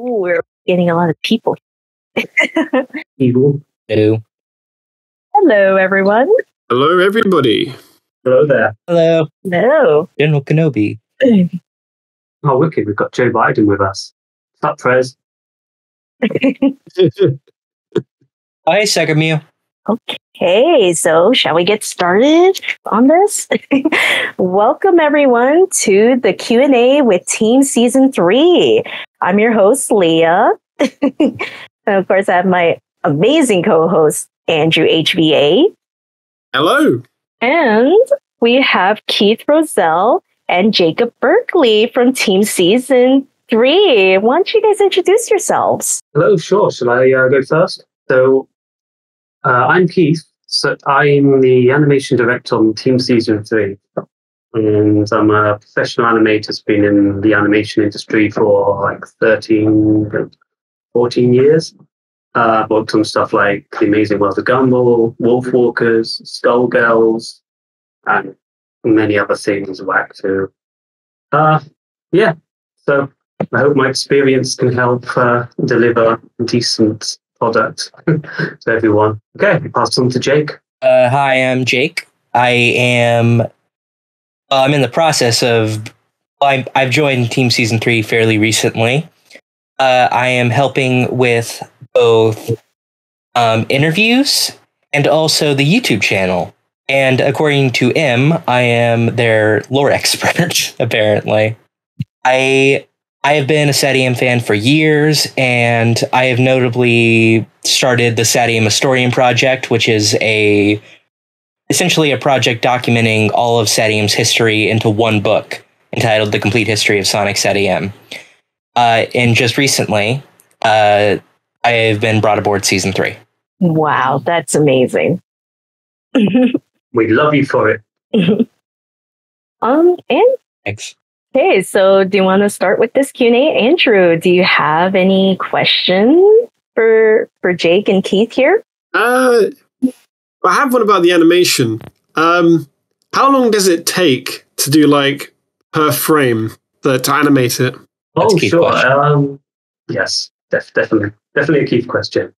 Ooh, we're getting a lot of people. Evil. Hello. Hello, everyone. Hello, everybody. Hello there. Hello. Hello. General Kenobi. Oh, wicked. We've got Joe Biden with us. What's up, Prez? Oh, hey, Segamew. Okay, so shall we get started on this? Welcome everyone to the Q&A with Team Season 3. I'm your host Leah. and of course I have my amazing co-host Andrew HVA Hello. and we have Keith Rowsell and Jacob Berkley from Team Season 3. Why don't you guys introduce yourselves? Hello, sure. Shall I uh, go first? So, uh, I'm Keith. So I'm the animation director on Team Season 3. And I'm a professional animator been in the animation industry for like 13, 14 years. Uh, worked on stuff like The Amazing World of Gumball, Wolfwalkers, Skullgirls, and many other things whack too. Uh, yeah, so I hope my experience can help uh, deliver decent product to everyone. Okay, pass on to Jake. Uh, hi, I'm Jake. I am. I'm in the process of. I'm, I've joined Team Season Three fairly recently. Uh, I am helping with both um, interviews and also the YouTube channel. And according to M, I am their lore expert. Apparently, I I have been a SatAM fan for years, and I have notably started the SatAM Historian Project, which is a essentially a project documenting all of SatAM's history into one book entitled The Complete History of Sonic Satium. Uh, and just recently, uh, I have been brought aboard season three. Wow, that's amazing. We love you for it. um and Thanks. Okay, so do you want to start with this Q&A? Andrew, do you have any questions for for Jake and Keith here? Uh, I have one about the animation. Um, how long does it take to do like per frame the, to animate it? That's oh, sure. Um, yes, def- definitely. Definitely a key question.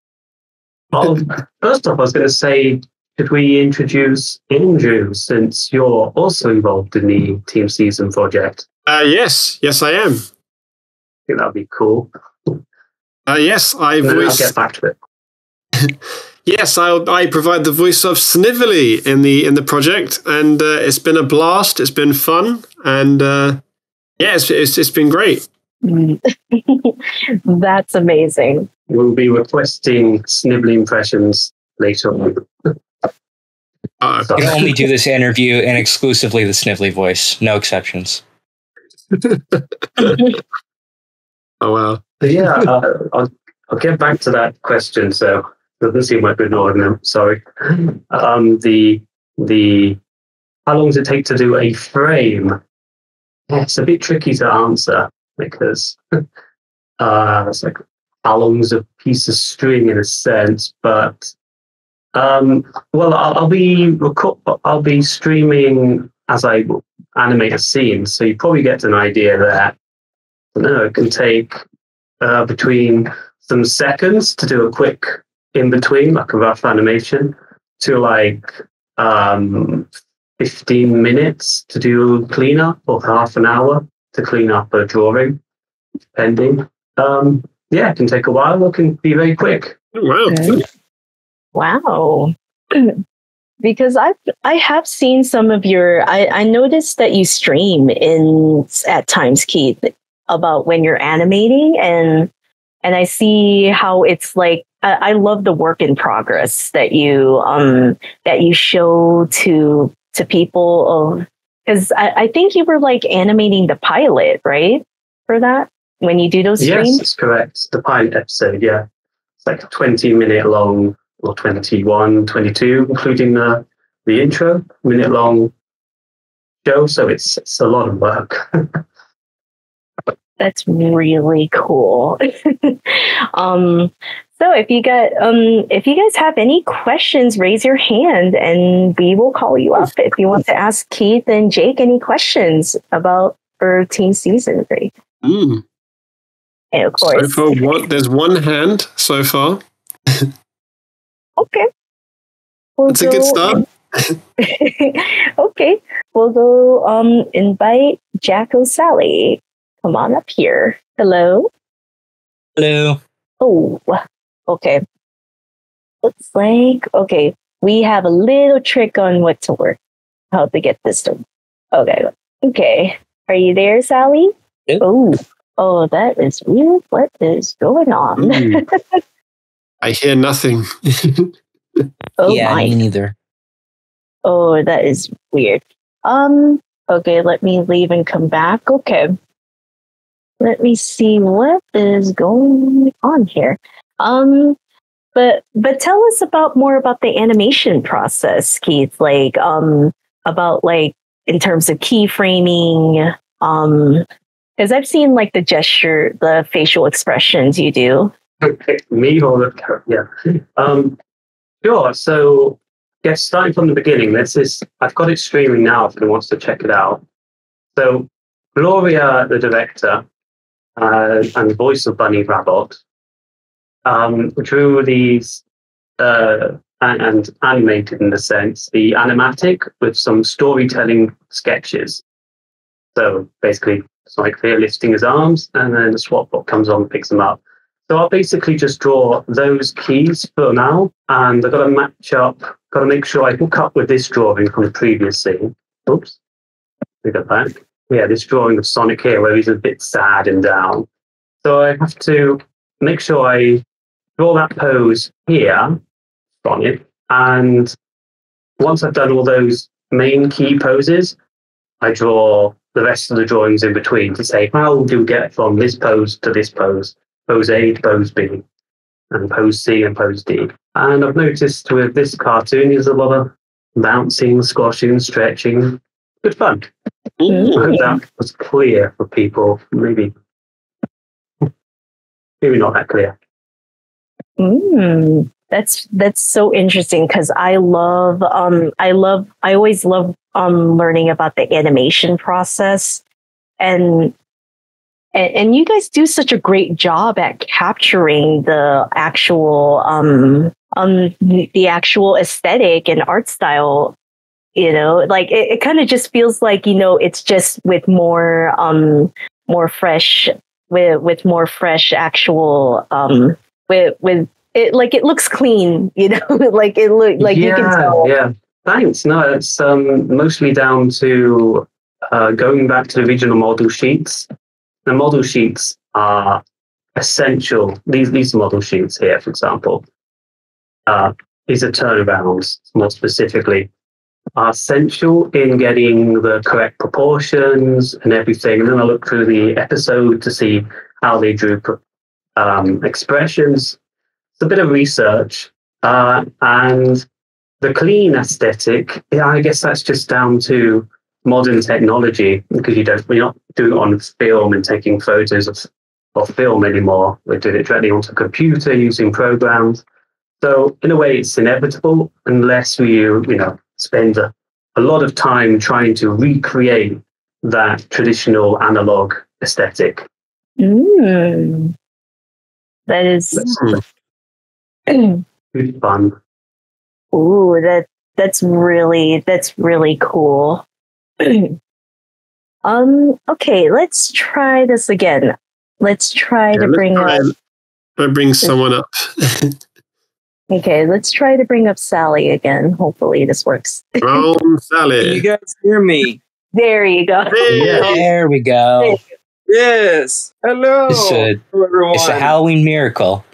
Well, first off, I was going to say, should we introduce Andrew since you're also involved in the Team Season project? Uh, yes, yes, I am. I think that'd be cool. Uh, yes, I And then I'll get back to it. Yes, I, I provide the voice of Snively in the in the project, and uh, it's been a blast. It's been fun, and uh, yeah, it's, it's it's been great. that's amazing. We'll be requesting Snively impressions later on. Uh, You can only do this interview in exclusively the Snively voice, no exceptions. oh wow. Yeah, uh, I'll, I'll get back to that question. So doesn't seem like we're ignoring them. Sorry. Um, the the how long does it take to do a frame? Yeah, it's a bit tricky to answer because uh, it's like how long's a piece of string in a sense, but um, well, I'll, I'll be I'll be streaming as I animate a scene, so you probably get an idea that I don't know, it can take uh, between some seconds to do a quick in between, like a rough animation, to like um, 15 minutes to do a cleanup or half an hour to clean up a drawing, depending. Um, yeah, it can take a while, it can be very quick. Wow. Okay. Wow. because I've I have seen some of your I, I noticed that you stream in at times, Keith, about when you're animating and and I see how it's like I, I love the work in progress that you um that you show to to people of because I, I think you were like animating the pilot, right? For that when you do those Yes, streams? that's correct. The pilot episode, yeah. It's like a 20 minute long, or 21, 22, including the, the intro, minute long show. So it's, it's a lot of work. That's really cool. um, so if you got um, if you guys have any questions, raise your hand and we will call you up if you want to ask Keith and Jake any questions about for Team Season Three. Mm. And of So course, far, what? There's one hand so far. okay. We'll That's a good go start. okay, we'll go um invite Jacko Sally. Come on up here. Hello. Hello. Oh, okay. Looks like okay. We have a little trick on what to work, how to get this done. Okay, okay. Are you there, Sally? Yep. Oh, oh, that is weird. What is going on? Mm. I hear nothing. Oh yeah, my! me neither. Oh, that is weird. Um. Okay, let me leave and come back. Okay. Let me see what is going on here. Um. But but tell us about more about the animation process, Keith. Like um about like in terms of keyframing. Um, because I've seen like the gesture, the facial expressions you do. Me or the? Yeah. Um, sure. So, yes, starting from the beginning, this is I've got it streaming now if anyone wants to check it out. So, Gloria, the director, uh, and voice of Bunnie Rabbot, um, drew these uh, and, and animated in the sense the animatic with some storytelling sketches. So basically, it's like Clear lifting his arms, and then the SWATbot comes on picks him up. So I'll basically just draw those keys for now, and I've got to match up, got to make sure I hook up with this drawing from the previous scene. Oops, we got that. Yeah, this drawing of Sonic here, where he's a bit sad and down. So I have to make sure I draw that pose here, Sonic, and once I've done all those main key poses, I draw the rest of the drawings in between to say how do we get from this pose to this pose, pose A to pose B, and pose C and pose D. And I've noticed with this cartoon, there's a lot of bouncing, squashing, stretching. Good fun. I hope that was clear for people. Maybe, maybe not that clear. Mm, that's that's so interesting because I love um I love I always love um learning about the animation process and and, and you guys do such a great job at capturing the actual um um the actual aesthetic and art style you know like it, it kind of just feels like you know it's just with more um more fresh with with more fresh actual um with with it like it looks clean you know like it look like you can tell Yeah, thanks. No, it's um, mostly down to uh, going back to the original model sheets. The model sheets are essential. These these model sheets here, for example, uh, these are turnarounds more specifically, are essential in getting the correct proportions and everything. And then I look through the episode to see how they drew um, expressions. It's a bit of research, uh, and the clean aesthetic. I guess that's just down to modern technology because you don't we're not doing it on film and taking photos of, of film anymore. We're doing it directly onto a computer using programs. So in a way, it's inevitable unless you you know spend a, a lot of time trying to recreate that traditional analog aesthetic. mm. that is Good fun. Ooh, that that's really that's really cool. um, okay, let's try this again. Let's try Yeah, to let's bring try up and- I bring someone up. okay, let's try to bring up Sally again. Hopefully this works. Brown Can you guys hear me? There you go. Hey, Yeah. There we go. Yes. Hello, It's a- Hello, everyone. It's a Halloween miracle.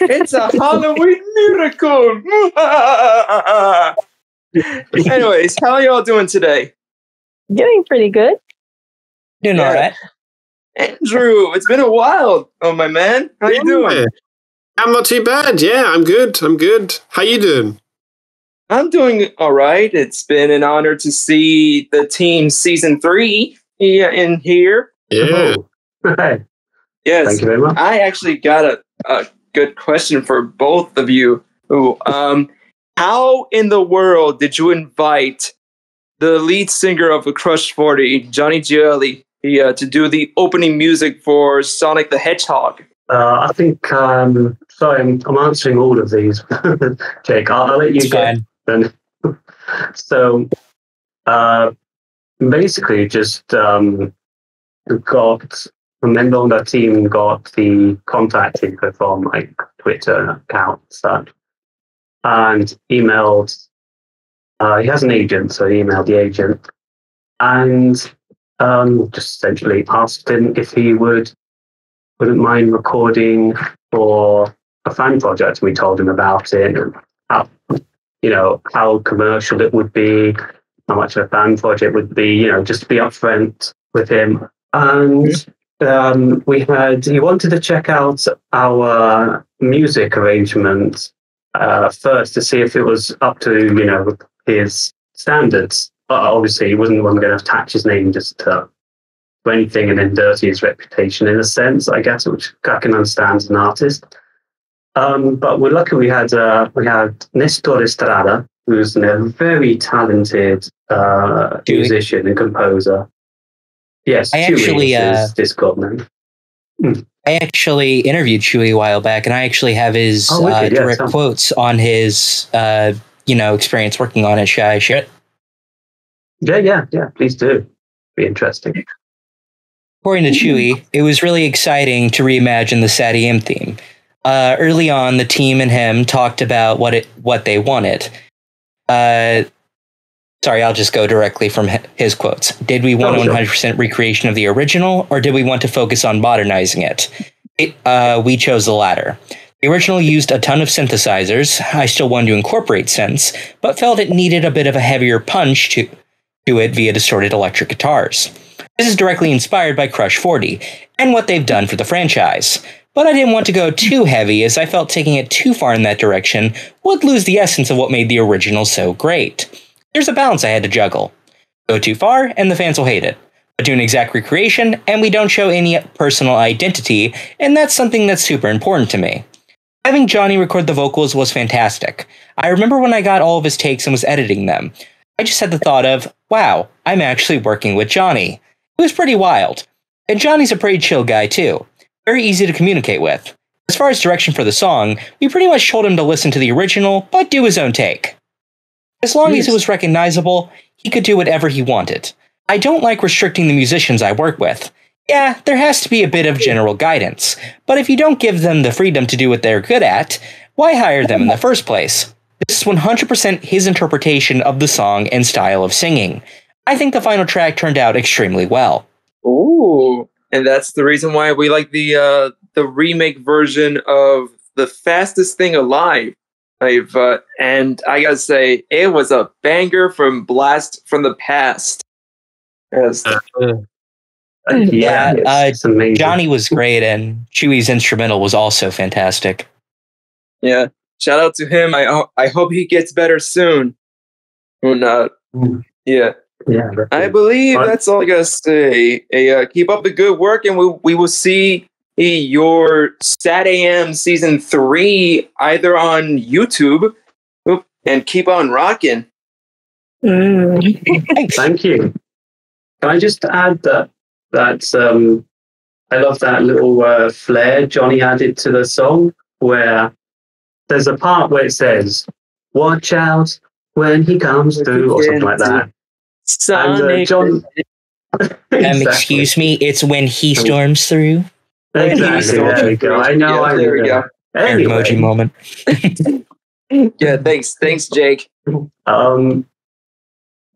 It's a Halloween miracle. Anyways, how are y'all doing today? Doing pretty good. Doing Yeah. all right. Andrew, it's been a while. Oh my man. How you doing? I'm not too bad. Yeah, I'm good. I'm good. How you doing? I'm doing all right. It's been an honor to see the team season three yeah, in here. Yeah. Oh. Hey, Yes. thank you very much. I actually got a, a good question for both of you. Ooh, um, how in the world did you invite the lead singer of the Crush 40, Johnny Gioeli, yeah, to do the opening music for Sonic the Hedgehog? Uh, I think. Um, sorry, I'm, I'm answering all of these, Jake. I'll, I'll let you It's get fine. then. so, uh, basically, just um, got a member on that team got the contact info from like Twitter account that, and emailed. Uh, he has an agent, so he emailed the agent, and um, just essentially asked him if he would wouldn't mind recording for a fan project. We told him about it and how, you know, how commercial it would be, how much of a fan project would be, you know, just to be upfront with him. And um, we had, he wanted to check out our music arrangement uh, first to see if it was up to, you know, his standards. But obviously, he wasn't the one going to attach his name just to to anything and then dirty his reputation in a sense, I guess, which I can understand as an artist. Um, but we're lucky we had uh, we had Nestor Estrada, who's a very talented uh, musician and composer. Yes, I Dewey actually, is uh, his Discord name. I actually interviewed Chewy a while back, and I actually have his Oh, uh, yeah, direct quotes on his, uh, you know, experience working on it. Should I share it? Yeah, yeah, yeah. Please do. Be interesting. According to Chewy, it was really exciting to reimagine the SatAM theme. Uh, early on, the team and him talked about what it what they wanted. Uh, sorry, I'll just go directly from his quotes. Did we want Oh, sure. 100% recreation of the original, or did we want to focus on modernizing it? it uh, we chose the latter. The original used a ton of synthesizers. I still wanted to incorporate synths, but felt it needed a bit of a heavier punch to, to it via distorted electric guitars. This is directly inspired by Crush 40 and what they've done for the franchise. But I didn't want to go too heavy as I felt taking it too far in that direction would lose the essence of what made the original so great. There's a balance I had to juggle. Go too far and the fans will hate it. But do an exact recreation and we don't show any personal identity, and that's something that's super important to me. Having Johnny record the vocals was fantastic. I remember when I got all of his takes and was editing them. I just had the thought of, wow, I'm actually working with Johnny. It was pretty wild. And Johnny's a pretty chill guy, too. Very easy to communicate with. As far as direction for the song, we pretty much told him to listen to the original, but do his own take. As long as it was recognizable, he could do whatever he wanted. I don't like restricting the musicians I work with. Yeah, there has to be a bit of general guidance, but if you don't give them the freedom to do what they're good at, why hire them in the first place? This is 100% his interpretation of the song and style of singing. I think the final track turned out extremely well. Ooh, and that's the reason why we like the uh, the remake version of the fastest thing alive. I've uh, and I gotta say, it was a banger from Blast from the Past. Yes. Uh, Yeah, yeah, it's, uh, amazing. Johnny was great, and Chewy's instrumental was also fantastic. Yeah. Shout out to him. I ho- I hope he gets better soon. Or uh, Mm. yeah. yeah, I believe Right. that's all I gotta say. Hey, uh, keep up the good work, and we we will see your Sat AM season three either on YouTube. Oop, and keep on rocking. Mm. Thanks. Thank you. Can I just add that that um, I love that little uh, flair Johnny added to the song where there's a part where it says "Watch out when he comes through" or something like that. Sonic. John- Um, excuse me, it's when he storms through. Exactly. There we go. I know. Yeah, I there we know. Air emoji moment. Yeah, thanks, thanks, Jake. um,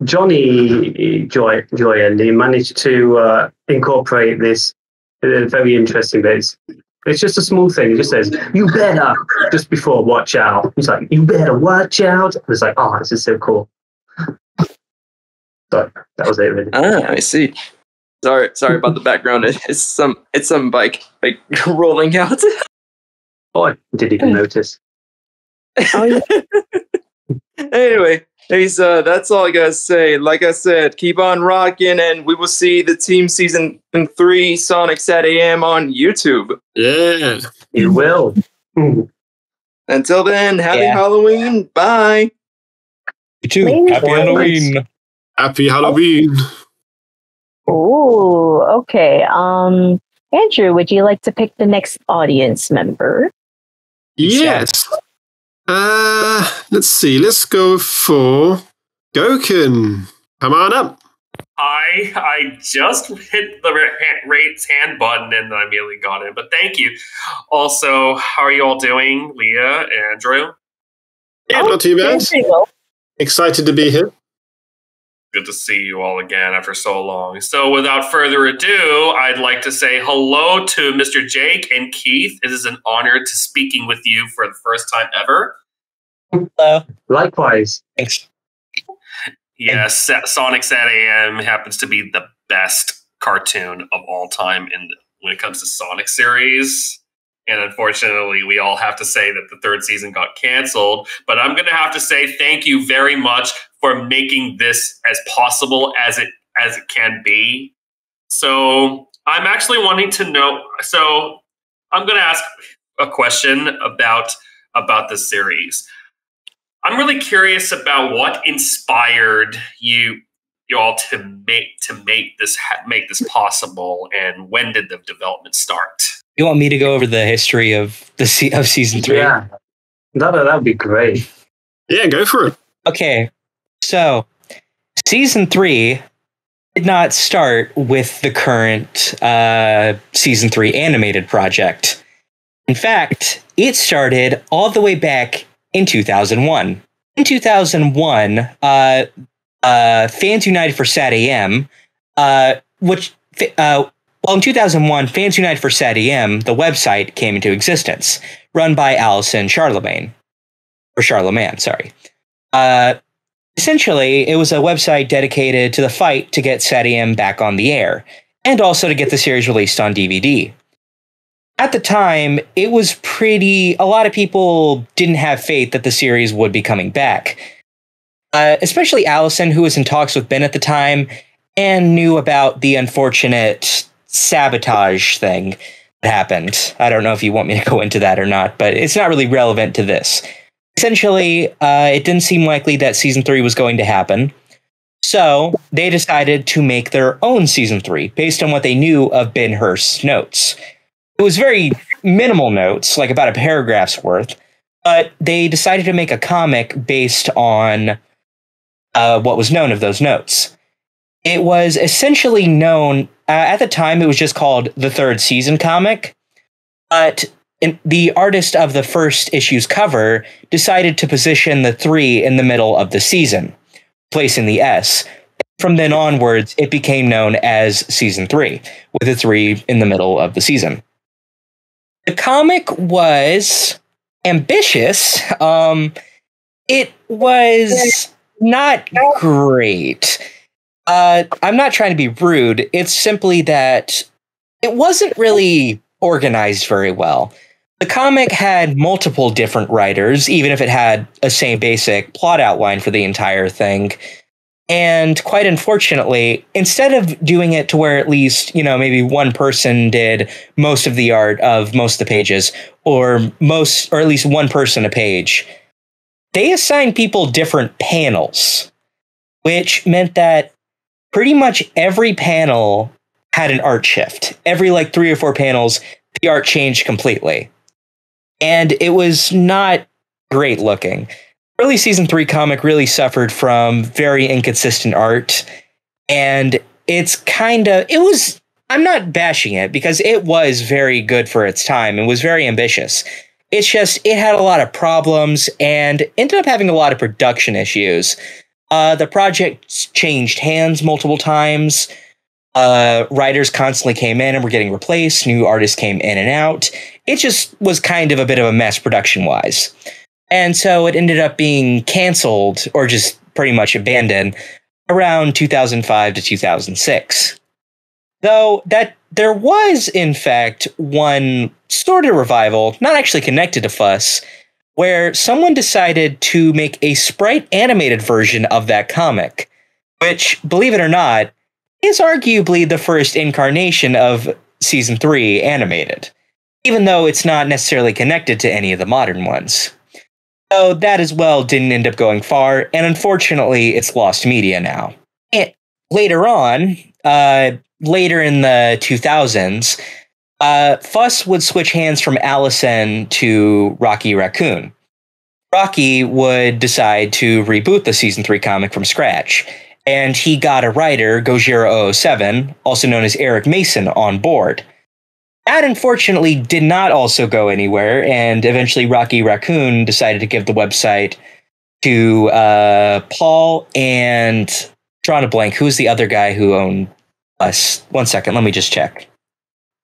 Johnny Joy Joy and he managed to uh, incorporate this uh, very interesting bit. It's, it's just a small thing. It just says, "You better," just before "watch out." He's like, "You better watch out." And it's like, "Oh, this is so cool." So that was it, really. Ah, I see. Sorry, sorry about the background. It's some, it's some bike, like rolling out. Oh, I didn't even notice. Oh, yeah. anyway, he's uh, that's all I gotta say. Like I said, keep on rocking, and we will see the team season three Sonic Sat AM on YouTube. Yeah. You will. Until then, happy Yeah. Halloween. Bye. You too. Thanks. Happy Halloween. Happy Halloween. Oh, okay. Um, Andrew, would you like to pick the next audience member? Yes. Uh, let's see. Let's go for Goken. Come on up. I I just hit the ra- rates hand button and I immediately got it. But thank you. Also, how are you all doing, Leah and Andrew? Yeah, not too bad. Excited to be here. Good to see you all again after so long. So, without further ado, I'd like to say hello to Mr. Jake and Keith. It is an honor to speaking with you for the first time ever. Hello. Likewise. Thanks. Yes, Sonic Sat AM happens to be the best cartoon of all time in when it comes to Sonic series. And unfortunately, we all have to say that the third season got canceled. But I'm going to have to say thank you very much for making this as possible as it as it can be. So I'm actually wanting to know. So I'm going to ask a question about about the series. I'm really curious about what inspired you you all to make to make this make this possible, and when did the development start? You want me to go over the history of the se- of season three? Yeah. That that would be great. Yeah, go for it. Okay, so season three did not start with the current uh, season three animated project. In fact, it started all the way back in 2001. In 2001, uh, uh, Fans United for Sat AM, uh, which uh, well, in 2001, Fans Unite for Sat AM, the website came into existence, run by Allison Charlemagne, or Charlemagne, sorry. Uh, essentially, it was a website dedicated to the fight to get SatAM back on the air, and also to get the series released on DVD. At the time, it was pretty. A lot of people didn't have faith that the series would be coming back. Uh, especially Allison, who was in talks with Ben at the time and knew about the unfortunate sabotage thing that happened. I don't know if you want me to go into that or not, but it's not really relevant to this essentially, uh, it didn't seem likely that season three was going to happen. So they decided to make their own season three based on what they knew of Ben Hurst's notes. It was very minimal notes, like about a paragraph's worth, but they decided to make a comic based on uh, what was known of those notes. It was essentially known uh, at the time, it was just called the third season comic, but in, the artist of the first issue's cover decided to position the three in the middle of the season, placing the S. From then onwards, it became known as season three, with the three in the middle of the season. The comic was ambitious. Um, it was not great. Uh, I'm not trying to be rude. It's simply that it wasn't really organized very well. The comic had multiple different writers, even if it had a same basic plot outline for the entire thing. And quite unfortunately, instead of doing it to where at least, you know, maybe one person did most of the art of most of the pages, or most, or at least one person a page, they assigned people different panels, which meant that pretty much every panel had an art shift. Every like three or four panels, the art changed completely. And it was not great looking. Early season three comic really suffered from very inconsistent art. And it's kind of, it was, I'm not bashing it because it was very good for its time and was very ambitious. It's just, it had a lot of problems and ended up having a lot of production issues. Uh, the project changed hands multiple times uh, writers constantly came in and were getting replaced. New artists came in and out. It just was kind of a bit of a mess production wise. And so it ended up being canceled or just pretty much abandoned around 2005 to 2006. Though that there was, in fact, one sort of revival, not actually connected to Fuss, where someone decided to make a sprite animated version of that comic, which, believe it or not, is arguably the first incarnation of season three animated, even though it's not necessarily connected to any of the modern ones. So that as well didn't end up going far, and unfortunately, it's lost media now. Later on, uh, later in the 2000s, uh, Fuss would switch hands from Allison to Rocky Raccoon. Rocky would decide to reboot the season three comic from scratch, and he got a writer, Gojira007, also known as Eric Mason, on board. That unfortunately did not also go anywhere, and eventually Rocky Raccoon decided to give the website to uh, Paul and drawing a blank. Who's the other guy who owned us? One second, let me just check.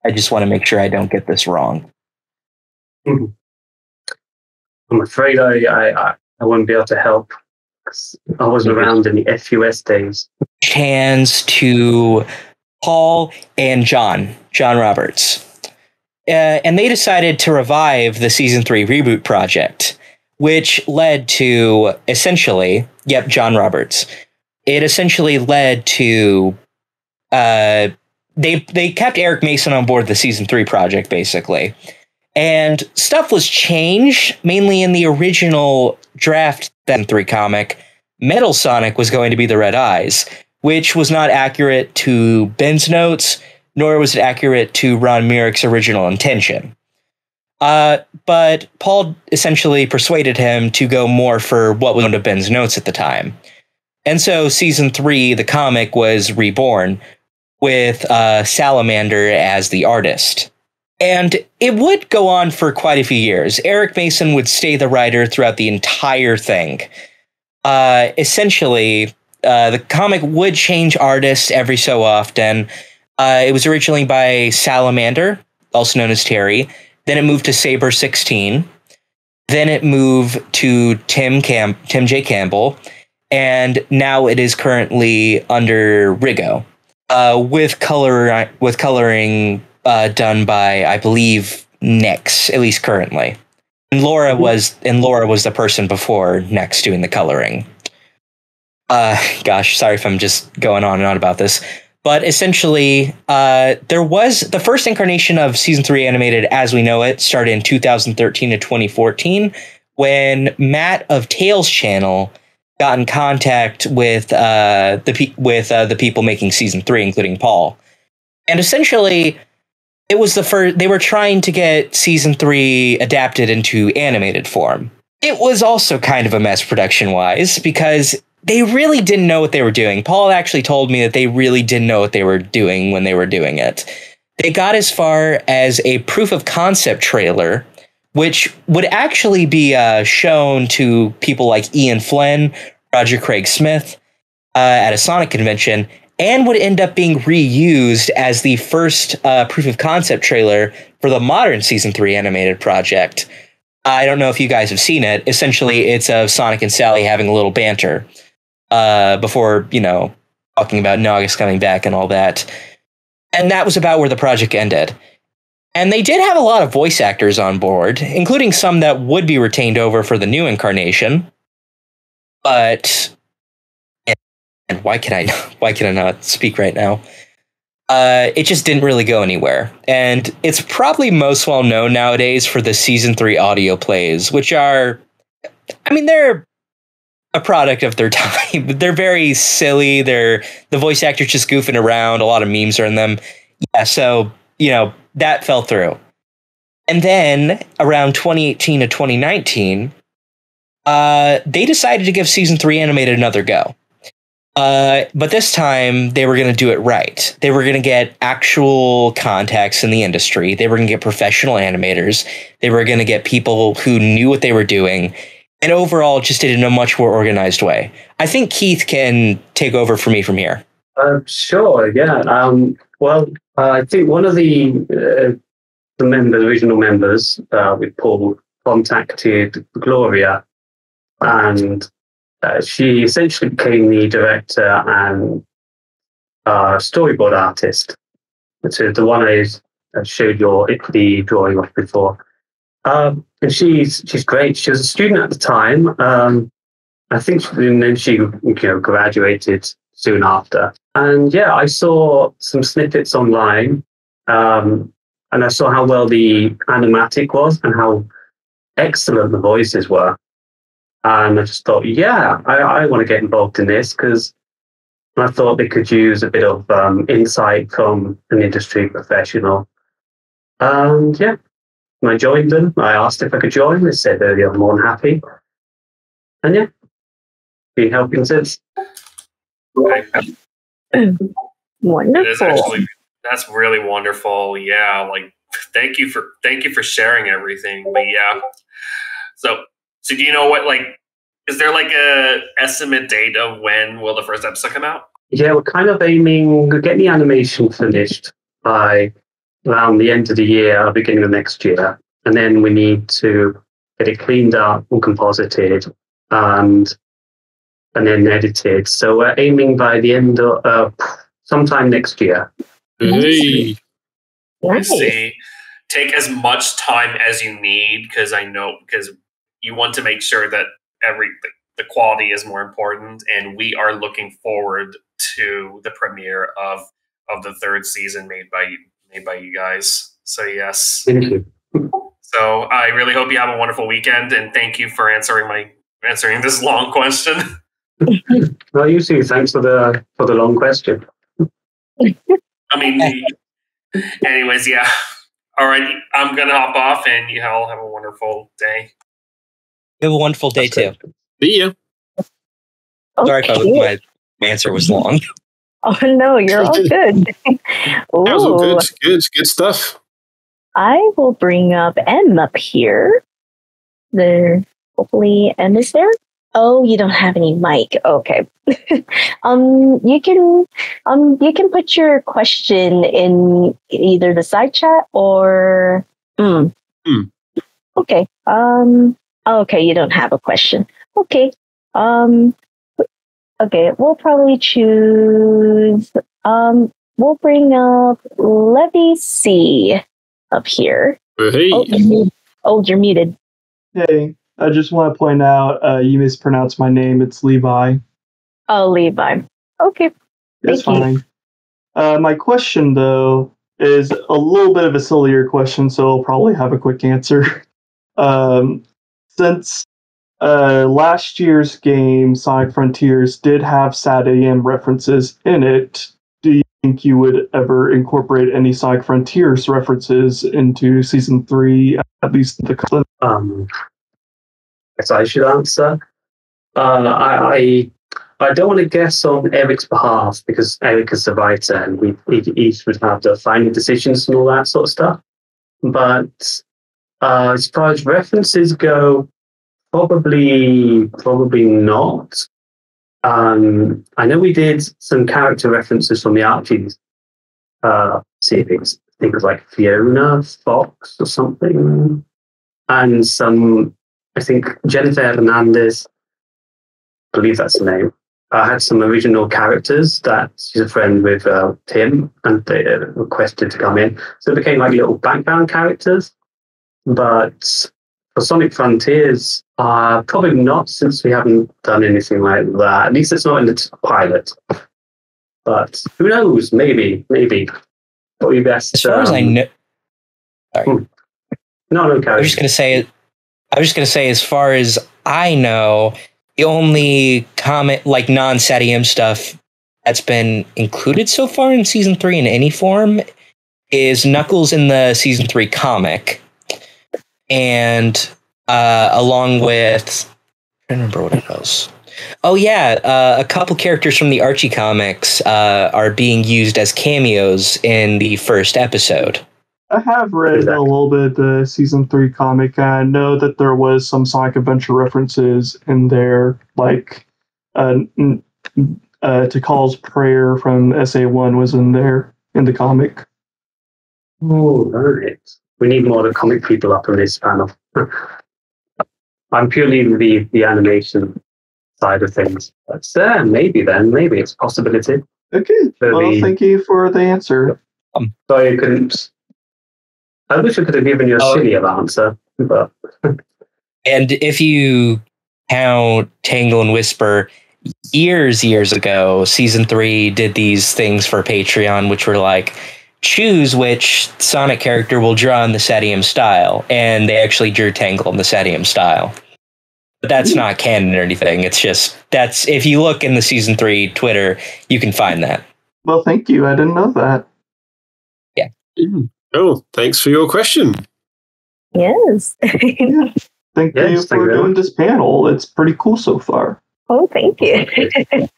I just want to make sure I don't get this wrong. I'm afraid I, I, I won't be able to help. I wasn't around in the FUS days. hands to Paul and John, John Roberts. Uh, and they decided to revive the season three reboot project, which led to essentially, yep, John Roberts. It essentially led to uh, they they kept Eric Mason on board the season three project basically, and stuff was changed mainly in the original draft then three comic. Metal Sonic was going to be the Red Eyes, which was not accurate to Ben's notes, nor was it accurate to Ron Myrick's original intention. Uh, but Paul essentially persuaded him to go more for what was to Ben's notes at the time. And so season three, the comic was reborn with uh, Salamander as the artist. And it would go on for quite a few years. Eric Mason would stay the writer throughout the entire thing. Uh, essentially, uh, the comic would change artists every so often. Uh, it was originally by Salamander, also known as Terry. Then it moved to Saber 16. Then it moved to Tim Cam- Tim J. Campbell, and now it is currently under Rigo, uh, with color with coloring uh, done by I believe Nex, at least currently. And Laura was and Laura was the person before Nex doing the coloring. Uh, gosh, sorry if I'm just going on and on about this. But essentially, uh, there was the first incarnation of season three animated as we know it started in 2013 to 2014 when Matt of Tales Channel got in contact with uh, the pe- with uh, the people making season three, including Paul, and essentially, it was the first. They were trying to get season three adapted into animated form. It was also kind of a mess production wise because they really didn't know what they were doing. Paul actually told me that they really didn't know what they were doing when they were doing it. They got as far as a proof of concept trailer, which would actually be uh, shown to people like Ian Flynn, Roger Craig Smith uh, at a Sonic convention, and would end up being reused as the first uh, proof of concept trailer for the modern season three animated project. I don't know if you guys have seen it. Essentially, it's of Sonic and Sally having a little banter uh, before, you know, talking about Naugus coming back and all that. And that was about where the project ended. And they did have a lot of voice actors on board, including some that would be retained over for the new incarnation. But and why can I why can I not speak right now? Uh, it just didn't really go anywhere, and it's probably most well known nowadays for the season three audio plays, which are, I mean, they're a product of their time. they're very silly. They're the voice actors just goofing around. A lot of memes are in them. Yeah, so you know that fell through, and then around 2018 to 2019, uh, they decided to give season three animated another go. Uh, but this time they were going to do it right. They were going to get actual contacts in the industry. They were going to get professional animators. They were going to get people who knew what they were doing, and overall just did it in a much more organized way. I think Keith can take over for me from here. Uh, sure, yeah. Um, well, uh, I think one of the uh, the members, original members, uh, with Paul, contacted Gloria, and uh, she essentially became the director and uh, storyboard artist. Is the one I showed your the drawing of before. Um, and she's she's great. She was a student at the time. Um, I think, she, then she you know graduated soon after. And yeah, I saw some snippets online, um, and I saw how well the animatic was and how excellent the voices were. And I just thought, yeah, I, I want to get involved in this because I thought they could use a bit of um, insight from an industry professional. And yeah, I joined them. I asked if I could join. They said they were more than happy. And yeah, been helping since. Okay. It is Wonderful. actually that's really wonderful. Yeah, like thank you for thank you for sharing everything. But yeah, so so do you know what like is there like a estimate date of when will the first episode come out? Yeah, we're kind of aiming to get the animation finished by around the end of the year or beginning of next year. And then we need to get it cleaned up and composited and and then edited. So we're aiming by the end of uh, sometime next year. Hey. I Nice. see. Take as much time as you need because I know because you want to make sure that every the, the quality is more important, and we are looking forward to the premiere of of the third season made by you made by you guys. So yes. Thank you. So I really hope you have a wonderful weekend, and thank you for answering my answering this long question. Well, you too. Thanks for the for the long question. I mean, anyways, yeah. All right, I'm gonna hop off, and you all have a wonderful day. Have a wonderful day too. See ya. Sorry if I was- my answer was long. Oh no, you're all good. That was all good. Good. Good stuff. I will bring up M up here. There, hopefully M is there. Oh, you don't have any mic. Okay. um, you can um you can put your question in either the side chat or. Mm. Hmm. Okay. Um. Okay, you don't have a question. Okay. Um. Okay, we'll probably choose. Um, we'll bring up let me see up here. Hey. Oh, you're. Oh, you're muted. Hey, I just want to point out uh, you mispronounced my name. It's Levi. Oh, Levi. Okay. That's Thank you. fine. Uh, my question, though, is a little bit of a sillier question, so I'll probably have a quick answer. Um, since uh, last year's game, Sonic Frontiers, did have SAT AM references in it, do you think you would ever incorporate any Sonic Frontiers references into Season 3, at least the content? Um, guess I should answer. Uh, I, I I don't want to guess on Eric's behalf because Eric is the writer and we he- each would have the final decisions and all that sort of stuff. But uh, as far as references go, probably probably not. Um, I know we did some character references from the Archies uh, series. I think like Fiona Fox or something, and some I think Jennifer Hernandez, I believe that's the name, uh, had some original characters that she's a friend with uh, Tim and they uh, requested to come in. So it became like little background characters. But for Sonic Frontiers, uh, probably not since we haven't done anything like that. At least it's not in the t- pilot. But who knows? Maybe, maybe. What Probably best. As far as I um, know, No, no, I was just gonna say, I was just gonna say, as far as I know, the only comment like non-SatAM stuff that's been included so far in season three in any form is Knuckles in the season three comic, and uh, along with I remember what it was. Oh yeah, uh, a couple characters from the Archie comics uh, are being used as cameos in the first episode. I have read Exactly. a little bit the season three comic, and I know that there was some Sonic Adventure references in there, like uh, uh, Tikal's prayer from SA one was in there in the comic. Oh, right. We need more of the comic people up on this panel. I'm purely the, the animation side of things. But uh, maybe then, maybe it's a possibility. Okay, well, the- thank you for the answer. Sorry, I couldn't. I wish I could have given you a Oh. sillier answer, but And if you count Tangle and Whisper, years, years ago, season three did these things for Patreon, which were like, choose which Sonic character will draw in the SatAM style. And they actually drew Tangle in the SatAM style. but that's hmm. not canon or anything. It's just that's if you look in the season three Twitter, you can find that. Well, thank you. I didn't know that. Hmm. Oh, thanks for your question. Yes. Thank Yes, you thank for you doing this panel. It's pretty cool so far. oh, thank you.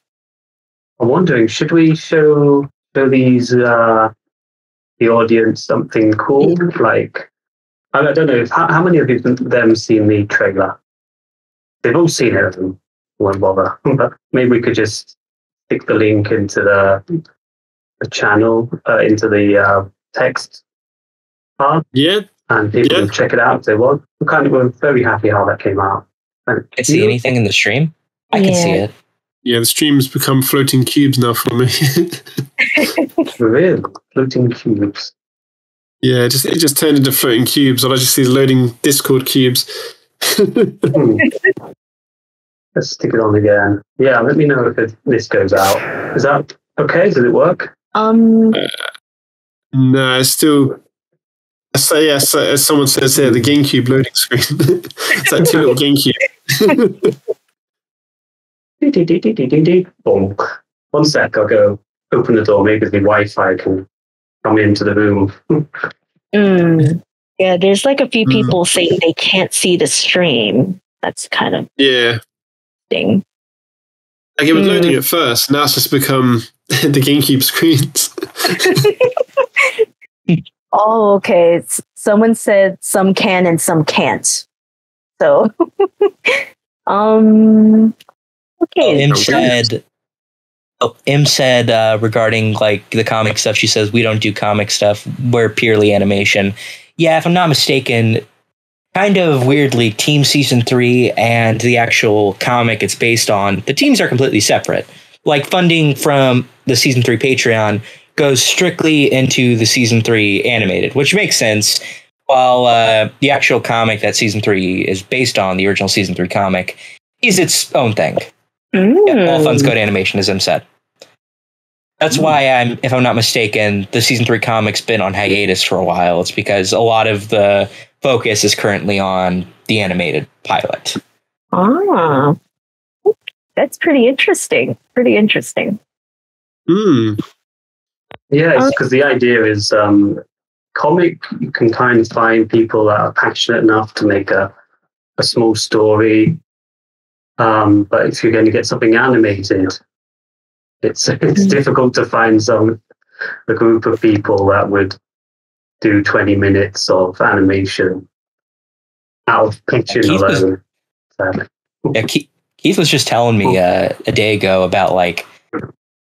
I'm wondering, should we show show these uh, the audience something cool? Like, I I don't know, if, how, how many of you- them seen the trailer? They've all seen it, and won't bother. But maybe we could just stick the link into the the channel, uh, into the uh, text part, Yeah, and people Yeah. can check it out if they want. We're kind of we're very happy how that came out. And Can see you- anything in the stream? I can see it. yeah. The stream's become floating cubes now for me. For real floating cubes. yeah, it just it just turned into floating cubes, and I just see the loading Discord cubes. Hmm. Let's stick it on again. Yeah, let me know if it, this goes out. Is that okay? Does it work? um, no, it's still. I say yes, as someone says here, the GameCube loading screen. it's like two little GameCube. Boom. One sec, I'll go open the door. Maybe the Wi Fi can come into the room. mm, yeah, there's like a few Mm. people saying they can't see the stream. That's kind of yeah, thing. like it was Hmm. loading at first. Now it's just become the GameCube screens. Oh, okay. S- Someone said some can and some can't. So, um, okay. Im Okay. said. Oh, Im said uh, regarding like the comic stuff. She says we don't do comic stuff. We're purely animation. Yeah, if I'm not mistaken, kind of weirdly, Team Season Three and the actual comic it's based on, the teams are completely separate. Like funding from the Season Three Patreon goes strictly into the Season Three animated, which makes sense. While uh, the actual comic that Season Three is based on, the original Season Three comic, is its own thing. Yeah, all funds Mm. go to animation, as Im said. That's why I'm, if I'm not mistaken, the season three comic's been on hiatus for a while. It's because a lot of the focus is currently on the animated pilot. Ah, that's pretty interesting. Pretty interesting. Hmm. Yeah, Um, because the idea is um, comic, you can kind of find people that are passionate enough to make a, a small story. Um, but if you're going to get something animated, it's it's Mm. difficult to find some a group of people that would do 20 minutes of animation out of picture Keith was- alone. So, Yeah, Keith, Keith was just telling me uh, a day ago about like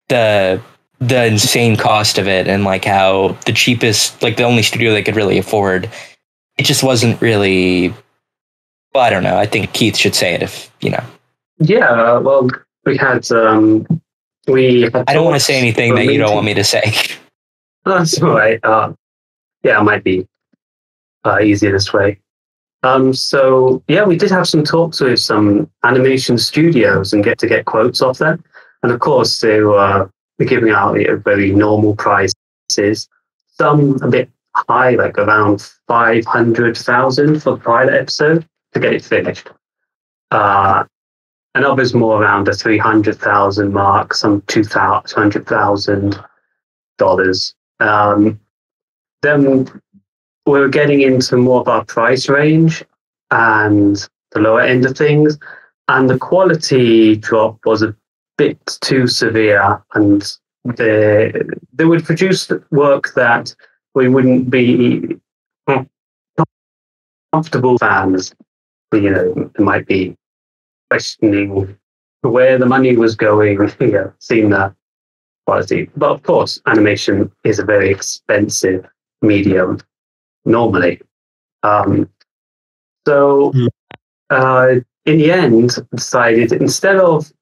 the the insane cost of it and like how the cheapest, like the only studio they could really afford, it just wasn't really. Well, I don't know. I think Keith should say it if you know. yeah, well, we had um, we. Had I don't want to say anything that you don't want me to say. That's all right. Uh, yeah, it might be uh, easier this way. Um, so yeah, we did have some talks with some animation studios and get to get quotes off them, and of course they were they're giving out at very normal prices. Some a bit high, like around five hundred thousand for the pilot episode to get it finished. Uh, and others more around the three hundred thousand mark, some two hundred thousand dollars. Um, then we're getting into more of our price range and the lower end of things, and the quality drop was a bit too severe, and they they would produce work that we wouldn't be comfortable fans. You know, might be questioning where the money was going. Yeah, seeing that quality. But of course, animation is a very expensive medium normally. Um, so, Mm. uh, in the end, decided instead of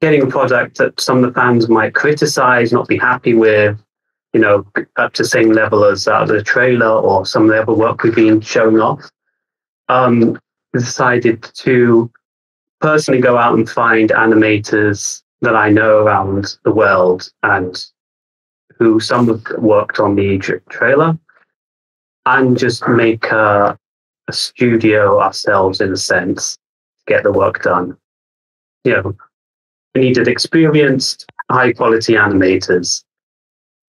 getting a product that some of the fans might criticize, not be happy with, you know, up to same level as uh, the trailer or some of the other work we've been showing off, um, decided to personally go out and find animators that I know around the world and who some have worked on the tra- trailer and just make a, studio ourselves in a sense, to get the work done. You know, needed experienced, high quality animators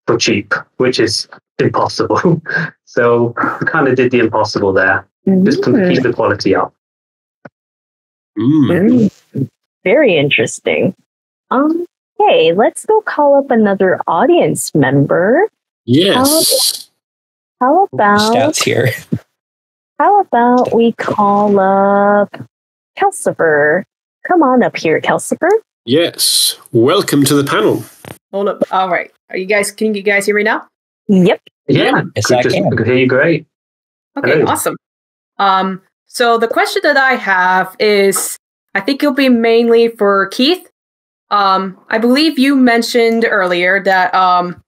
for cheap, which is impossible. so we kind of did the impossible there, just to keep the quality up. Mm. mm. Very interesting. Um, hey, let's go call up another audience member. Yes. How about Stouts here. how about we call up Kelsifer? Come on up here, Kelsifer. Yes. Welcome to the panel. Hold up. All right. Are you guys? Can you guys hear me now? Yep. Yeah, Yes, could I just can. hear you great. Okay. Hello. Awesome. Um. So the question that I have is, I think it'll be mainly for Keith. Um. I believe you mentioned earlier that um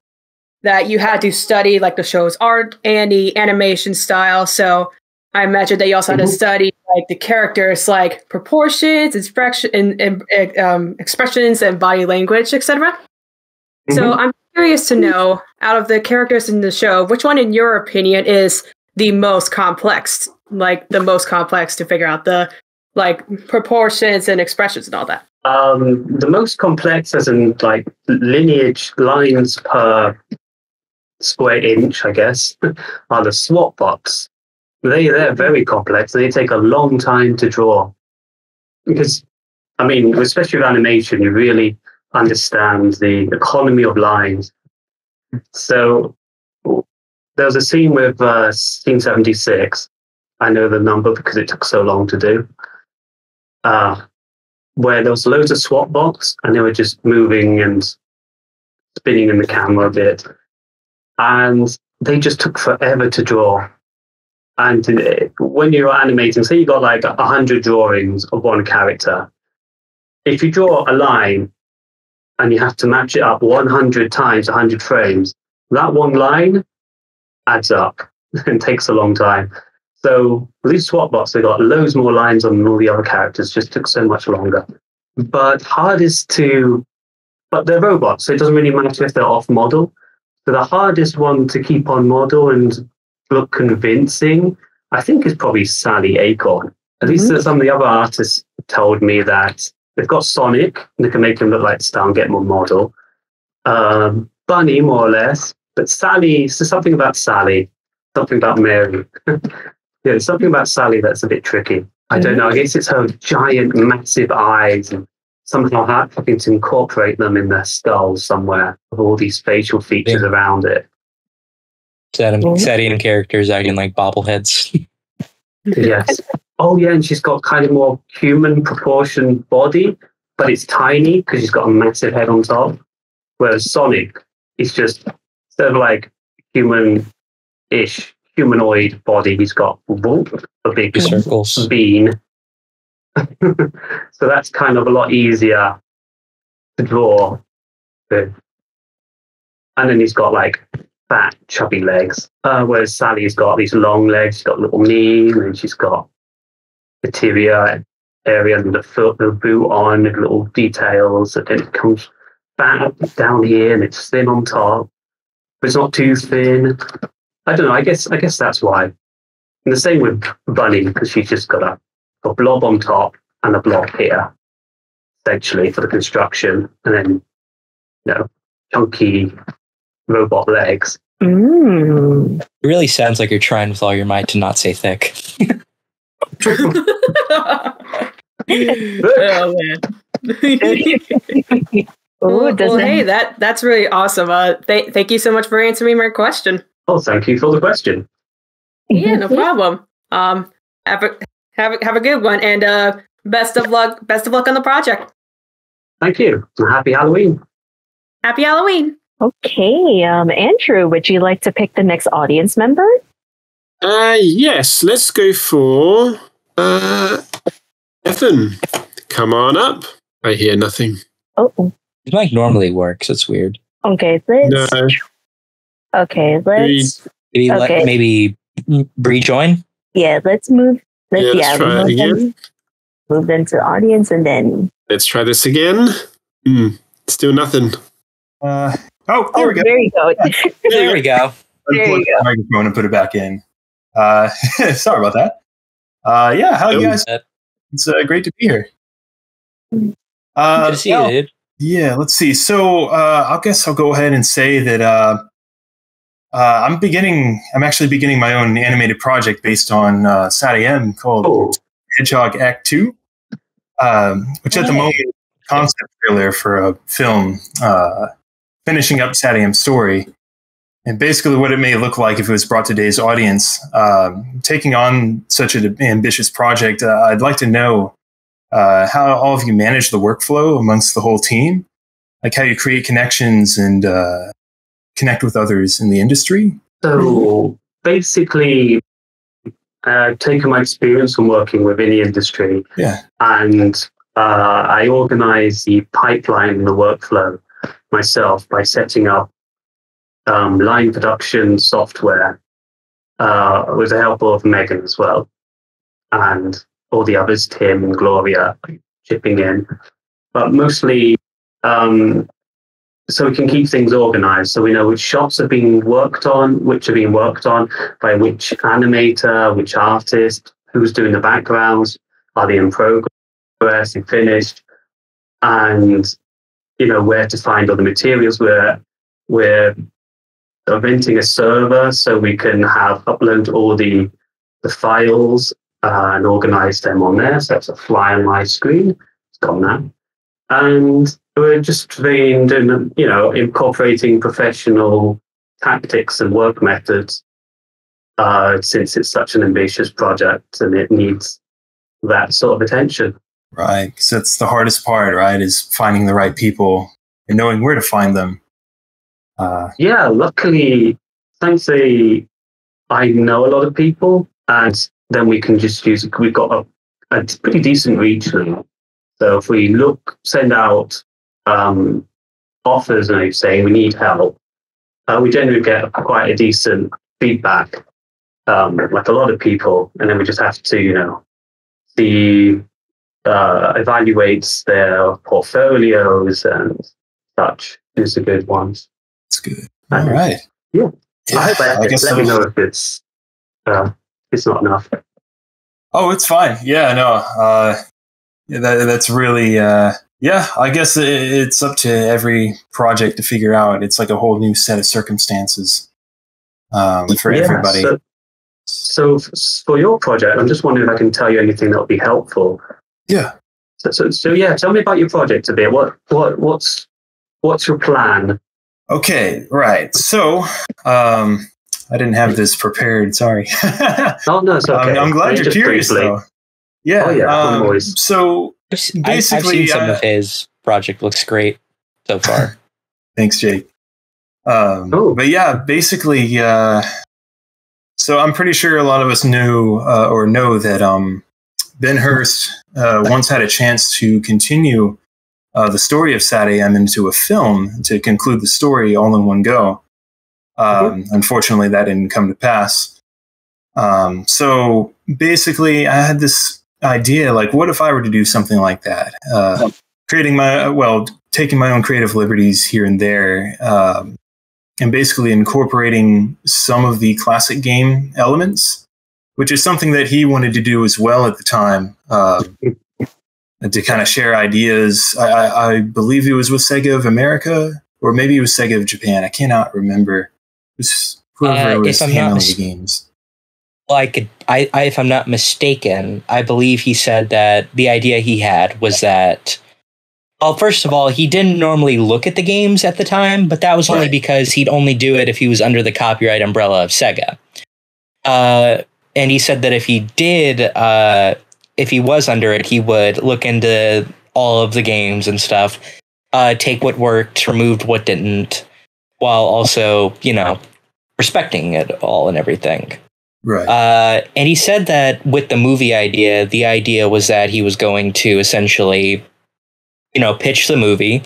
that you had to study like the show's art and the animation style. So I imagine that you also had to Mhm. study like the characters, like proportions, expression, and, and um, expressions, and body language, etc. So Mhm. I'm curious to know, out of the characters in the show, which one, in your opinion, is the most complex? Like the most complex to figure out the like proportions and expressions and all that. Um, the most complex, as in like lineage lines per square inch, I guess, are the SWATbots. They they're very complex. They take a long time to draw because, I mean, especially with animation, you really understand the economy of lines. So there was a scene with uh, scene seventy six. I know the number because it took so long to do. Uh, where there was loads of SWATbots and they were just moving and spinning in the camera a bit. And they just took forever to draw. And uh, when you're animating, say you got like a hundred drawings of one character. If you draw a line and you have to match it up 100 times, 100 frames, that one line adds up and takes a long time. So these SWATbots, they got loads more lines on all the other characters. Just took so much longer. But hardest to, but they're robots, so it doesn't really matter if they're off model. So the hardest one to keep on model and look convincing, I think, is probably Sally Acorn. At least some of the other artists told me that they've got Sonic, and they can make him look like Star and get more model. Um, Bunnie, more or less, but Sally. So something about Sally, something about Mary. yeah, something about Sally that's a bit tricky. I don't know. I guess it's her giant, massive eyes and somehow ha- having to incorporate them in their skull somewhere with all these facial features Yeah. around it. Setting, Mhm. setting characters acting like bobbleheads. Yes. oh, yeah. And she's got kind of more human proportion body, but it's tiny because she's got a massive head on top. Whereas Sonic is just sort of like human ish, humanoid body. He's got a big circles. bean. so that's kind of a lot easier to draw. And then he's got like fat, chubby legs. Uh, whereas Sally's got these long legs, she's got little knees, and she's got the tibia area and the foot, the boot on, and little details. And then it comes fat down here and it's thin on top. But it's not too thin. I don't know. I guess I guess that's why. And the same with Bunnie because she's just got a, a blob on top and a blob here, essentially for the construction, and then you know chunky robot legs. Mm. It really sounds like you're trying with all your might to not say thick. oh man. Ooh, well, well, hey, that that's really awesome. Uh, th- thank you so much for answering my question. Oh, thank you for the question. Yeah, no problem. Um, have a have a, have a good one, and uh, best of luck. Best of luck on the project. Thank you. Happy Halloween. Happy Halloween. Okay, um, Andrew, would you like to pick the next audience member? Uh, yes, let's go for uh, Ethan. Come on up. I hear nothing. Oh, It like normally works. It's weird. okay. Let's. No. Okay, let's. Maybe Okay. let, maybe rejoin. Yeah, let's move. Let's Yeah, let's yeah, try it move again. them, move them to audience, and then. Let's try this again. Hmm, still nothing. Uh, oh, there oh, we go. there you go. There we go. there you Unplug go. the microphone and put it back in. Uh, sorry about that. Uh, yeah, how you guys? It's uh, great to be here. Good Uh, to see you, dude. Yeah, let's see. So uh, I guess I'll go ahead and say that uh, uh, I'm beginning. I'm actually beginning my own animated project based on uh, SatAM called Oh, Hedgehog Act Two, um, which at the Right. moment concept trailer for a film uh, finishing up SatAM's story. And basically, what it may look like if it was brought to today's audience. Um, taking on such an ambitious project, uh, I'd like to know uh, how all of you manage the workflow amongst the whole team, like how you create connections and uh, connect with others in the industry. so basically, uh, taking my experience from working within the industry, Yeah. and uh, I organize the pipeline and the workflow myself by setting up um, line production software uh, with the help of Megan as well, and all the others, Tim and Gloria, chipping in, but mostly um, so we can keep things organized. So we know which shots are being worked on, which are being worked on by which animator, which artist, who's doing the backgrounds, are they in progress, they finished, and you know where to find other materials. We're we're renting a server so we can have upload all the the files uh, and organize them on there. So that's a fly on my screen. It's gone now. And we're just been doing, you know, incorporating professional tactics and work methods uh, since it's such an ambitious project and it needs that sort of attention. Right. Because that's the hardest part, right? Is finding the right people and knowing where to find them. Uh, Yeah, luckily, thankfully, I know a lot of people, and then we can just use. We've got a, a pretty decent reach. So if we look, send out um, offers, and say we need help, uh, we generally get quite a decent feedback, um, like a lot of people, and then we just have to, you know, see uh, evaluates their portfolios and such. Who's the good ones? it's good. I All right. Yeah. I hope I, I guess let me know if it's uh, it's not enough. Oh, it's fine. Yeah, no. Uh, yeah, that, that's really, uh, yeah, I guess i it's up to every project to figure out. It's like a whole new set of circumstances um, for Yeah, everybody. So, so for your project, I'm just wondering if I can tell you anything that would be helpful. Yeah. So, so, so yeah, tell me about your project a bit. What what what's what's your plan? Okay, right. So, um, I didn't have this prepared. Sorry. Oh no, it's okay. I'm, I'm glad you're curious, briefly. though. Yeah. Oh, yeah, I'm um, always- So, I've, s- I- I've Basically, seen some uh, of his project. Looks great so far. Thanks, Jake. Um, Oh. But yeah, basically, uh, so I'm pretty sure a lot of us knew uh, or know that um, Ben Hurst uh, once had a chance to continue uh, the story of SatAM into a film to conclude the story all in one go. Um, Unfortunately, that didn't come to pass. Um, so basically, I had this idea like, what if I were to do something like that? Uh, creating my, well, taking my own creative liberties here and there, um, and basically incorporating some of the classic game elements, which is something that he wanted to do as well at the time. Uh, to kind of share ideas. I, I, I believe he was with Sega of America, or maybe it was Sega of Japan. I cannot remember. It was whoever Uh, was handling mis- the games. like I, I, if I'm not mistaken, I believe he said that the idea he had was that. Well, first of all, he didn't normally look at the games at the time, but that was only Right. because he'd only do it if he was under the copyright umbrella of Sega. Uh, and he said that if he did, uh, if he was under it, he would look into all of the games and stuff, uh, take what worked, removed what didn't, while also, you know, respecting it all and everything. Right. Uh, and he said that with the movie idea, the idea was that he was going to essentially, you know, pitch the movie.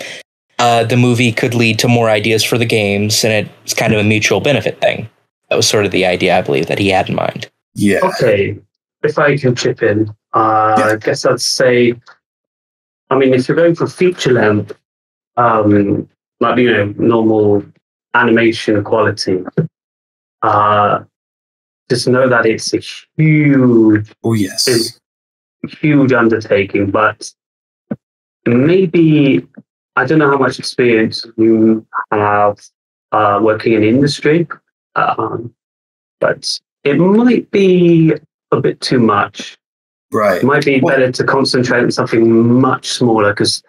Uh, the movie could lead to more ideas for the games, and it's kind of a mutual benefit thing. That was sort of the idea, I believe, that he had in mind. Yeah. Okay, if I can chip in, uh, I guess I'd say, I mean, if you're going for feature length, um, like you know, normal animation quality, uh, just know that it's a huge Oh yes. Huge undertaking, but maybe I don't know how much experience you have uh, working in industry, um, but it might be a bit too much. Right. It might be Well- better to concentrate on something much smaller because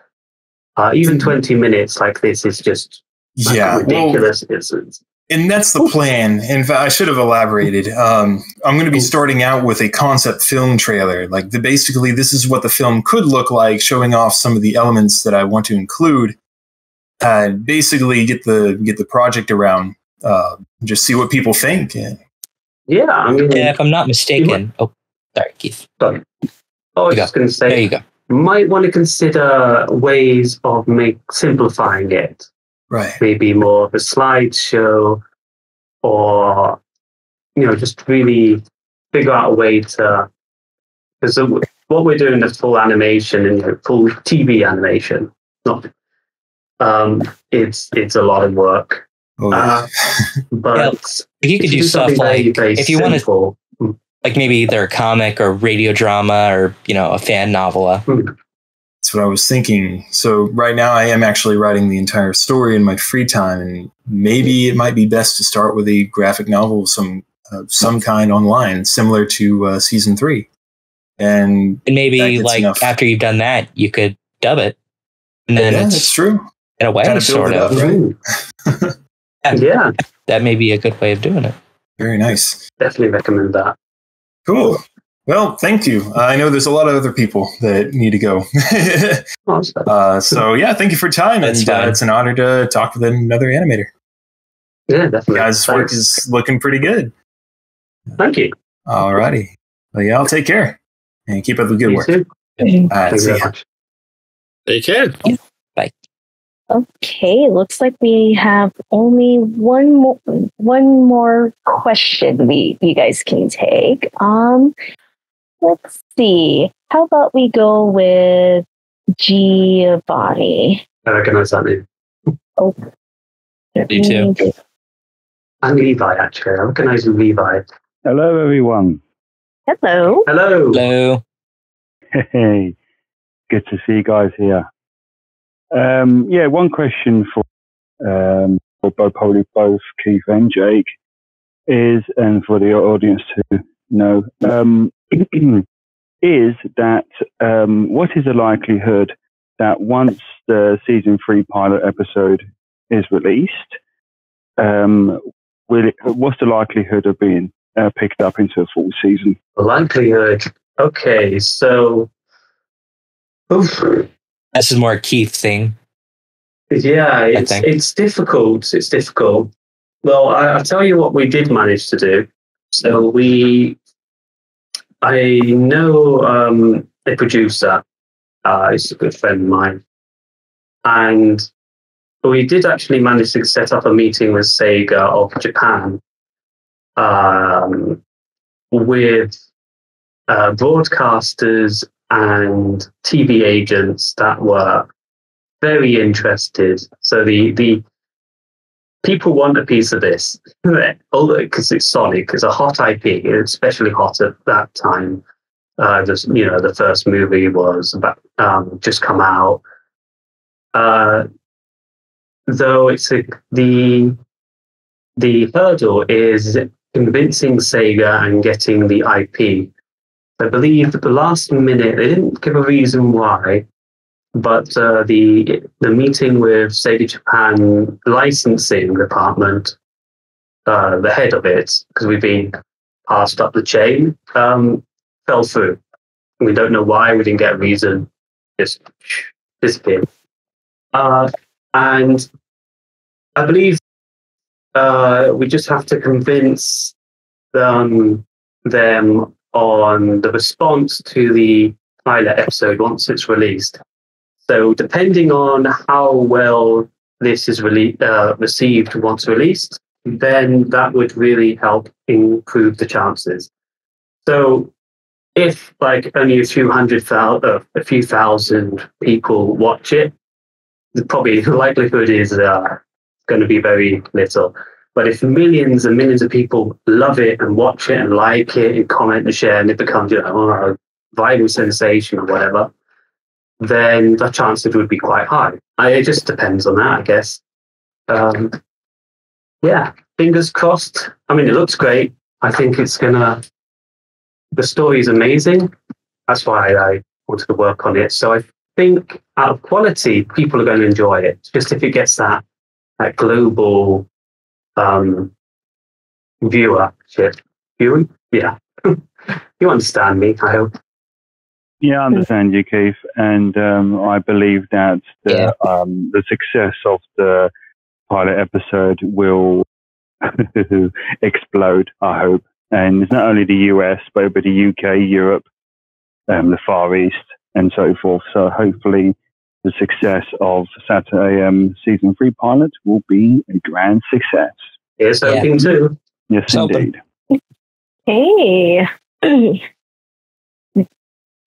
uh, even 20 minutes like this is just like, Yeah. Well, ridiculous. it's, it's, and that's the plan. In fact, I should have elaborated. Um, I'm going to be starting out with a concept film trailer. Like, the, basically, this is what the film could look like, showing off some of the elements that I want to include. Uh, basically, get the get the project around. Uh, just see what people think. And yeah, I mean, Yeah, if I'm not mistaken. Oh, sorry, Keith. sorry. I was just going to say, There you go. might want to consider ways of make simplifying it. right. Maybe more of a slideshow, or you know, just really figure out a way to because what we're doing is full animation and you know, full TV animation. Not, um, it's it's a lot of work, Oh, Uh, but If you could if do stuff something very, like if you want to simple, like maybe either a comic or radio drama or you know a fan novella. That's what I was thinking. So right now I am actually writing the entire story in my free time, and maybe it might be best to start with a graphic novel of some uh, some kind online, similar to uh, season three. And And maybe like enough. after you've done that, you could dub it, and then yeah, that's true. in a way Kinda sort of. up, right? Yeah. yeah, That may be a good way of doing it. Very nice. definitely recommend that. Cool. Well, thank you. I know there's a lot of other people that need to go. Uh, so yeah, thank you for your time, That's and uh, it's an honor to talk with another animator. yeah, You definitely. guys' work is looking pretty good. Thank you. Alrighty. Well, yeah, I'll take care and keep up the good You work. too. All right, Thank you see very ya. much. You can. Okay, looks like we have only one more one more question we you guys can take. Um let's see. How about we go with Giovanni? I recognize that name. Oh. Me too. And Levi, actually. I recognize Levi. Hello, everyone. Hello. Hello. Hello. Hey, good to see you guys here. Um, yeah, one question for um, for both probably both Keith and Jake is, and for the audience to know, um, is that um, what is the likelihood that once the season three pilot episode is released, um, will it, what's the likelihood of being uh, picked up into a full season? Likelihood. Okay, so. Oof. This is more a Keith thing. Yeah, it's it's difficult. It's difficult. Well, I, I'll tell you what we did manage to do. So we, I know um, a producer. Uh, he's a good friend of mine, and we did actually manage to set up a meeting with Sega of Japan, um, with uh, broadcasters and TV agents that were very interested. So the the people want a piece of this, although because it's Sonic, it's a hot IP, especially hot at that time. Uh, just you know, the first movie was about um, just come out. Uh, though it's a, the the hurdle is convincing Sega and getting the IP. I believe at the last minute they didn't give a reason why, but uh, the the meeting with Sega Japan licensing department, uh, the head of it, because we've been passed up the chain, um, fell through. We don't know why. We didn't get a reason. Just disappeared. Uh, and I believe uh, we just have to convince them them on the response to the pilot episode once it's released. So depending on how well this is uh, received once released, then that would really help improve the chances. So if like only a few hundred thousand, uh, a few thousand people watch it, the probably the likelihood is uh, going to be very little. But if millions and millions of people love it and watch it and like it and comment and share, and it becomes, you know, oh, viral sensation or whatever, then the chances would be quite high. I, it just depends on that, I guess. Um, yeah, fingers crossed. I mean, it looks great. I think it's gonna. The story is amazing. That's why I wanted to work on it. So I think out of quality, people are going to enjoy it. Just if it gets that that global um, viewership, viewing, yeah. you understand me, I hope. Yeah, I understand you, Keith, and um, I believe that the um, the success of the pilot episode will explode. I hope, and it's not only the US, but but the UK, Europe, um, the Far East, and so forth. So hopefully, the success of Saturday AM season three pilot will be a grand success. Here's hoping too. Yes, indeed. Hey.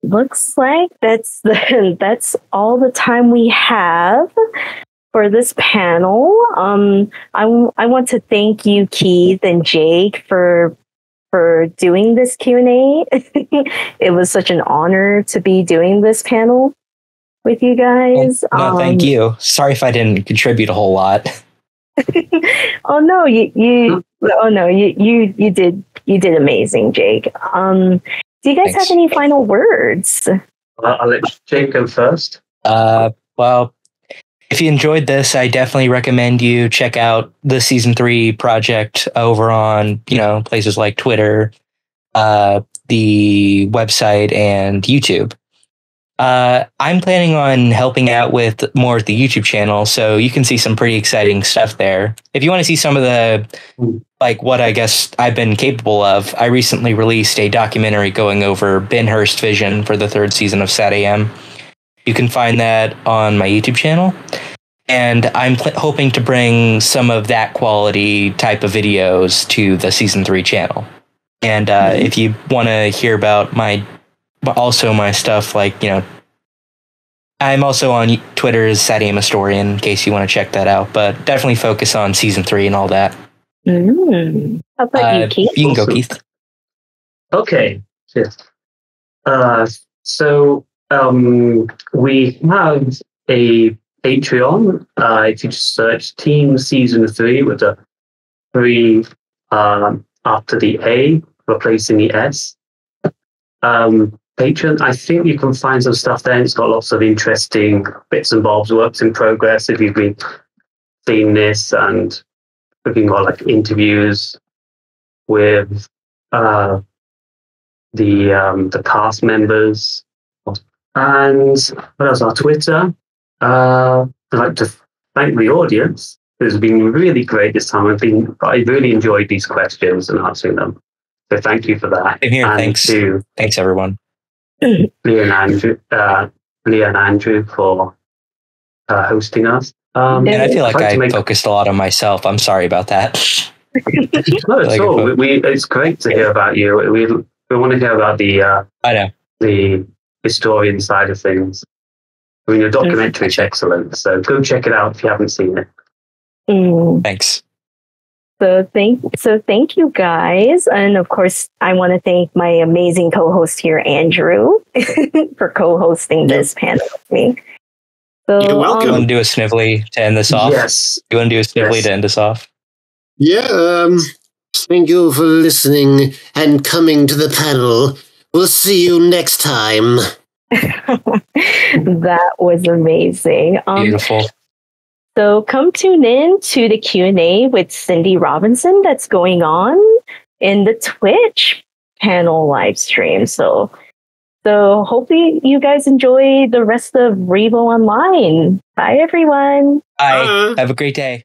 Looks like that's the, that's all the time we have for this panel. Um, I, w- I want to thank you, Keith and Jake, for for doing this Q and A. it was such an honor to be doing this panel with you guys. No, thank Um, you. Sorry if I didn't contribute a whole lot. oh no, you you oh no, you you you did you did amazing, Jake. Um, do you guys Thanks. have any final words? I'll, I'll let Jake go first. Uh, well, if you enjoyed this, I definitely recommend you check out the season three project over on you know places like Twitter, uh, the website, and YouTube. Uh, I'm planning on helping out with more of the YouTube channel, so you can see some pretty exciting stuff there. If you want to see some of the like what I guess I've been capable of, I recently released a documentary going over Ben Hurst vision for the third season of SatAM. You can find that on my YouTube channel. And I'm pl- hoping to bring some of that quality type of videos to the season three channel. And uh, if you want to hear about my, but also my stuff, like, you know, I'm also on Twitter as SatAM Historian in case you want to check that out. But definitely focus on season three and all that. Mm. How about Uh, you, Keith? you can go, Awesome. Keith. Okay. Yes. Uh, so um, we have a Patreon. Uh, if you just search Team Season Three with the three um, after the A, replacing the S. Um, Patreon. I think you can find some stuff there. It's got lots of interesting bits and bobs, works in progress. If you've been seeing this and looking got like interviews with uh, the um, the cast members, and what else? Our Twitter. Uh, I'd like to thank the audience. It's been really great this time. I've been I really enjoyed these questions and answering them. So thank you for that. Same here. and Thanks. to Thanks, everyone. Lia and Andrew, uh, Lia and Andrew for uh, hosting us. Um, And I feel like I focused a lot on myself. I'm sorry about that. No, it's Like all. a- We, it's great to hear about you. We we want to hear about the uh, I know. the historian side of things. I mean, your documentary is excellent, so go check it out if you haven't seen it. Mm. Thanks. So thank so thank you guys, and of course I want to thank my amazing co-host here, Andrew, for co-hosting this panel with me. So You're welcome. You um, want to do a snively to end this off? Yes, You want to do a snively Yes. to end this off? Yeah, um, thank you for listening and coming to the panel. We'll see you next time. that was amazing. Um, Beautiful. So come tune in to the Q&A with Cindy Robinson that's going on in the Twitch panel live stream. So so hopefully you guys enjoy the rest of Revo Online. Bye everyone. Bye. Have a great day.